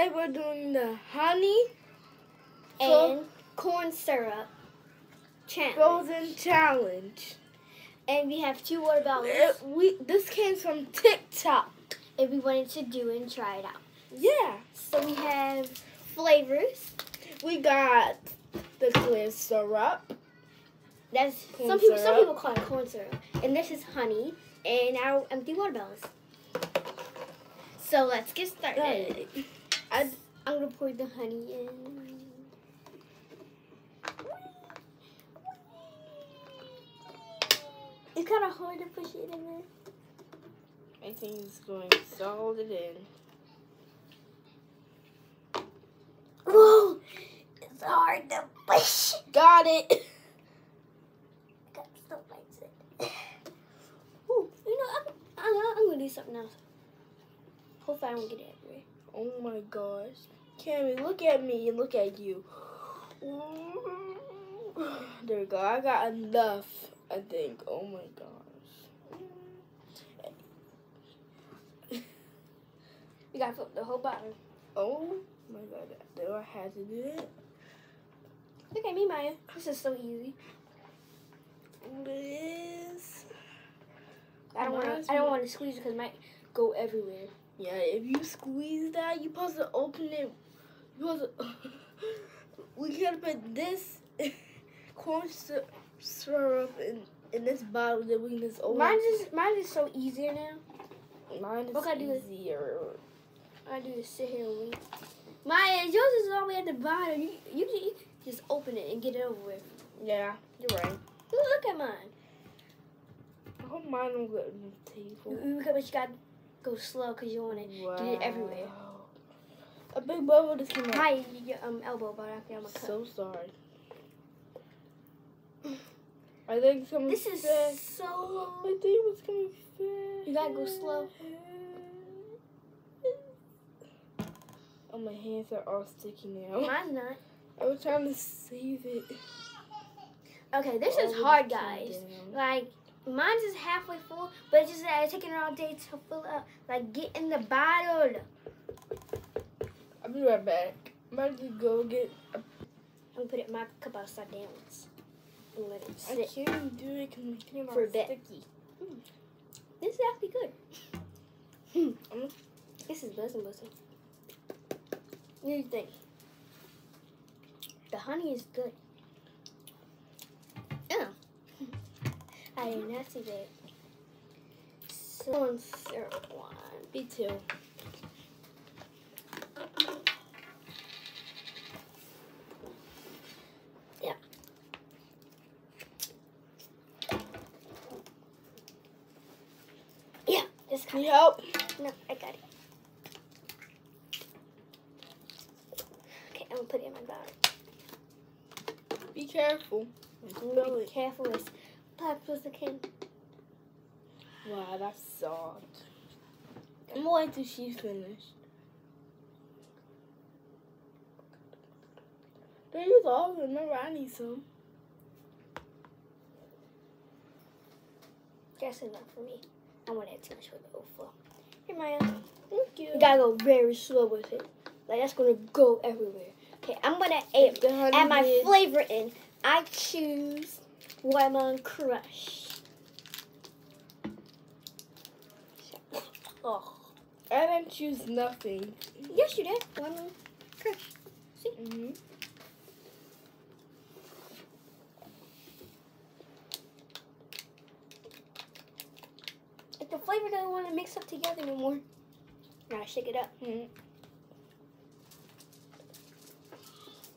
today we're doing the honey and corn syrup challenge. frozen challenge. And we have two water It- we this came from TikTok. and we wanted to do and try it out. Yeah, So we have flavors. we got the clear syrup. That's Corn some people. Some people call it corn syrup, and this is honey and our empty watermelons. So let's get started. I, I'm gonna pour the honey in. It's kind of hard to push it in there. I think it's going solid in. Whoa! It's hard to push. Got it. Got stuff like that. Ooh, you know, I'm, I'm, I'm gonna do something else. Hopefully, I don't get it everywhere. Oh my gosh. Cammy, look at me and look at you. There we go. I got enough, I think. Oh my gosh. You gotta flip the whole bottle. Oh my god. Do I have to do it? Look at me, Maya. This is so easy. This. I don't want to. I don't want to squeeze it because it might go everywhere. Yeah, if you squeeze that, you supposed to open it. You supposed to, we gotta put this corn syrup in, in this bottle that we can just open. Mine is mine is so easier now. Mine is What I easier. I do is sit here and wait. Maya, yours is all the way at the bottom. You, you you just open it and get it over with. Yeah, you're right. Look at mine. I hope mine don't get on the table. You, but you gotta go slow because you want to Wow. get it everywhere. A big bubble just came out. Maya, your um elbow, but I found my cup. So sorry. I think it's coming This is fast. so I long. think it's coming fast. You gotta go slow. Oh, my hands are all sticky now. Mine's not. I was trying to save it. Okay, this Oh, is hard, guys. down. Like mine's is halfway full, but it's just that it's taking all day to fill up. Like get in the bottle. I'll be right back. I'm about to go get. I'm gonna put it in my cup upside down. And let it I sit. can't do it because my For a bit. sticky. This is actually good. Hmm. This is buzzing buzzing. What do you think? The honey is good. Yeah. I did not see that. So syrup one. Me too. Yeah, Yeah, coming. you help? No, I got it. Okay, I'm gonna put it in my bag. Be careful. Be careful, it's black was the king. Wow, that's soft. I'm gonna wait till she's finished. Don't use all of them. Remember, I need some. That's enough for me. I want to add too much for the overflow. Here, Maya. Thank you. You gotta go very slow with it. Like that's gonna go everywhere. Okay, I'm gonna add, add my flavor in. I choose watermelon crush. Oh, I didn't choose nothing. yes you did. Watermelon crush. Mm-hmm. If the flavor doesn't want to mix up together anymore, now shake it up. Mm-hmm.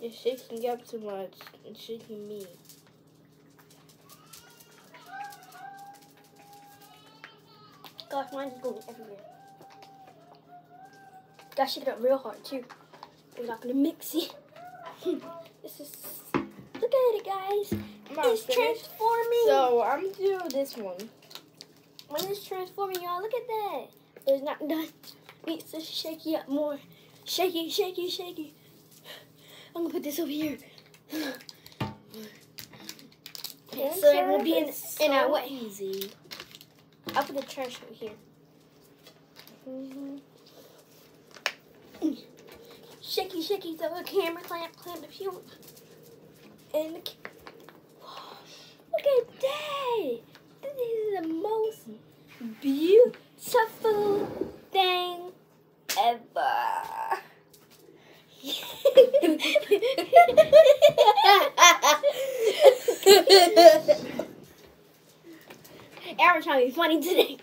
You're shaking up too much and shaking me. Gosh, mine's going everywhere. Gotta shake it up real hard too. We're not gonna mix it. this is. Look at it, guys. It's finished. transforming. So I'm doing this one. when it's transforming, y'all, look at that. It's not done. Needs to shake it up more. Shaky, shaky, shaky. I'm gonna put this over here. So it will be in, It's in our way. easy. I'll put the trash over here. Mm-hmm. shaky, shaky, so the camera clamp, clamp the pew. And look at that. This is the most beautiful thing ever. Aaron's trying to be funny today.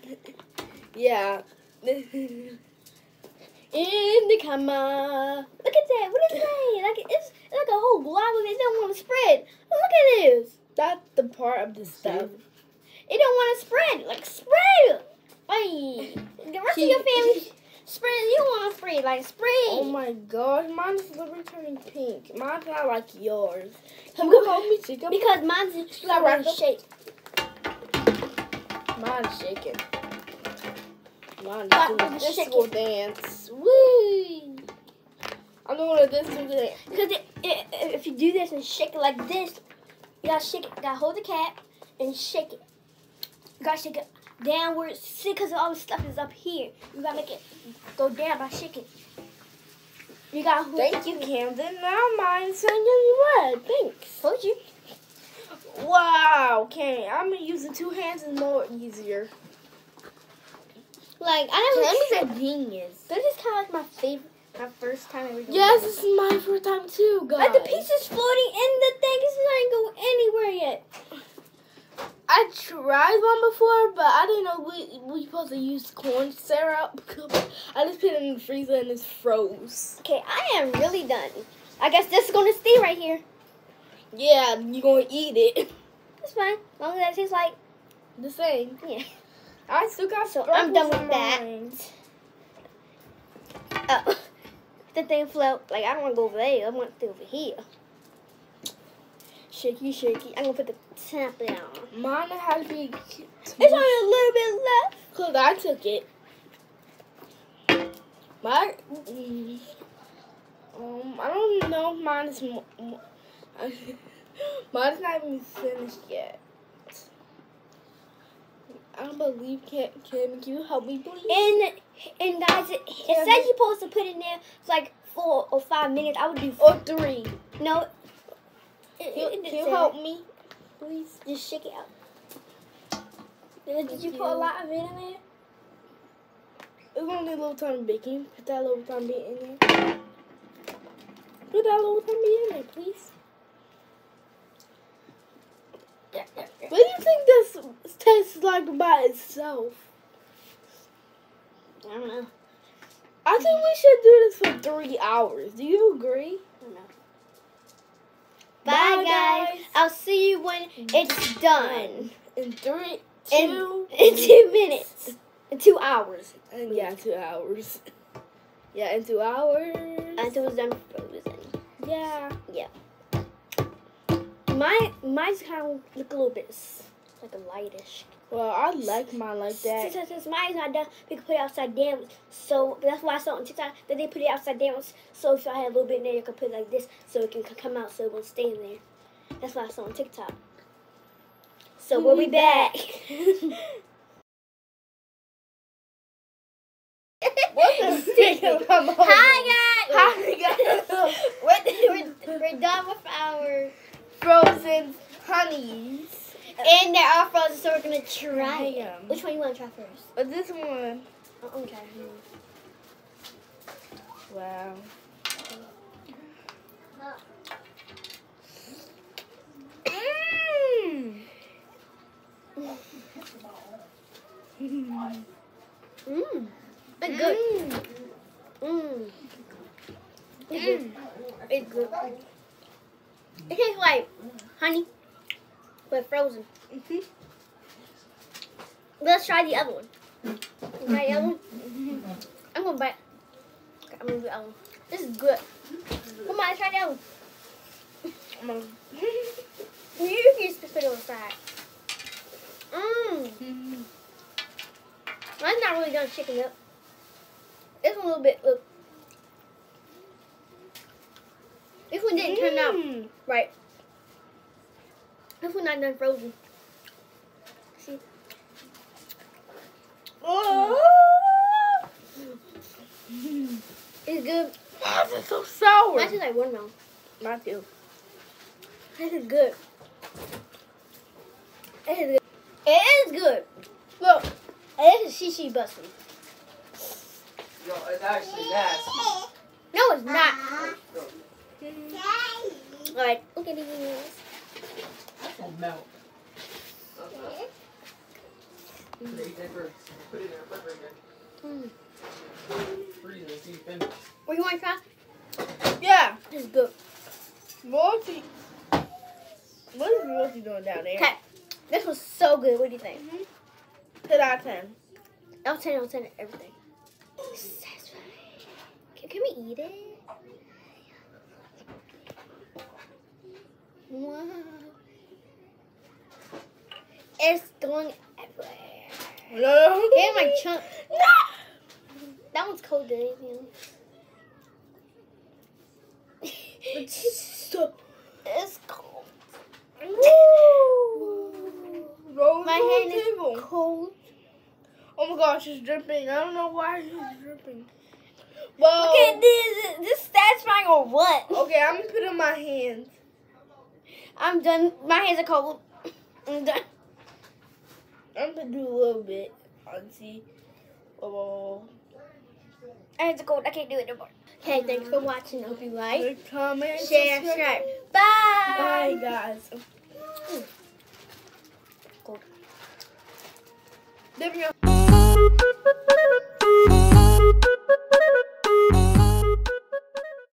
yeah. In the camera. Look at that. What is that? Like it's, it's like a whole glob of it. It don't want to spread. Look at this. That's the part of the stuff. It don't want to spread. Like spread. Hey, the rest of your family spread. You don't want to spread. Like spread. Oh my gosh, mine's literally turning pink. Mine's not like yours. Can you help me because mine's Like like shape. Mine's shaking. Mine's doing a shaking. dance. Woo! I'm doing a disco dance. Because it, it, if you do this and shake it like this, you gotta shake it. You gotta hold the cap and shake it. You gotta shake it downwards. See, because all the stuff is up here. You gotta make it go down by shaking. You gotta hold Thank you, Camden. Now mine's turning red. Thanks. Told you. Wow, okay. I'm using two hands is more easier. Like I never. Tammy's a genius. This is kind of like my favorite, my first time ever. Yes, this. is my first time too, guys. Like the pieces floating in the thing is not going anywhere yet. I tried one before, but I didn't know we we supposed to use corn syrup. I just put it in the freezer and it's froze. Okay, I am really done. I guess this is gonna stay right here. Yeah, you gonna eat it. It's fine. As long as that tastes like The same. yeah. I still got So I'm done with that. Oh, the thing float. Like I don't want to go over there. I want it over here. Shaky, shaky. I'm gonna put the top down. Mine has to be. It's only a little bit left. Cause I took it. My. mm, Um, I don't know if mine is. mo- mo- Mine's not even finished yet. I don't believe can can you help me please? And and guys, it, it but- you're supposed to put in there it's like four or five minutes. I would do or three. no. It, Can you, it can you help me, please? Just shake it out. Did, did you Thank put a lot of it in there? It's only a little tiny baking. Put that little time bit in there. Put that little time bit in there, please. What do you think this tastes like by itself? I don't know. I think we should do this for three hours. Do you agree? I don't. Bye, guys. I'll see you when it's done. In three, In, two, in two minutes. In two hours. and yeah, two hours. Yeah, in two hours. Until it's done frozen. Yeah. Yeah. My mine's kind of look a little bit like a lightish. Well, I like mine like that. Since, since mine's not done, we can put it upside down. So that's why I saw on TikTok that they put it upside down. So if I had a little bit in there, you can put it like this, so it can come out, so it won't stay in there. That's why I saw on TikTok. So we'll be back. What the Hi guys. Hi guys. we're, we're, we're done with our Frozen honeys. and they're all frozen, so we're gonna try it. Damn. Which one you want to try first? But this one, I'm gonna wow. Mmm. Mm. Mm. Mmm. It's good. Mmm. It's good. It's good. It tastes like honey, but frozen. Mhm. Let's try the other one. Try the other one. I'm gonna bite. I'm gonna do the other one. This is good. Come on, let's try the other one. You can just put it on the side. Mmm. Mine's not really done shaking up. One a little bit. Look. This one didn't turn out Mm. right. This one not done frozen. See? Oh. It's good. Why is it so sour? Mine tastes like watermelon. Mine too. This is good. It is good. It is good. Look. It is shishi busting. No, it's actually nasty. No, it's not. Mm-hmm. Alright, look at these. It'll melt. Put it in there, put it in the refrigerator. Mm. Freeze it, see you finish. What you want to try? Yeah. This is good. Multi. What is Multi doing down there? Okay. This was so good. What do you think? 10 out of 10. I'll tell you, I'll tell you everything. Satisfying. Can, can we eat it? Wow. It's going everywhere. No. Here's my chunk. No. That one's cold, you It's so. It's cold. Roll My hand the is cold. Oh my gosh, it's dripping. I don't know why it's dripping. Well, Okay, this this satisfying or what? okay, I'm gonna put it in my hands. I'm done. My hands are cold. I'm done. I'm gonna do a little bit. Let's see. Oh, My hands are cold. I can't do it no more. Okay, thanks for watching. Hope you like, like, comment, share, subscribe. Bye. Bye, guys. Cold. Let me know.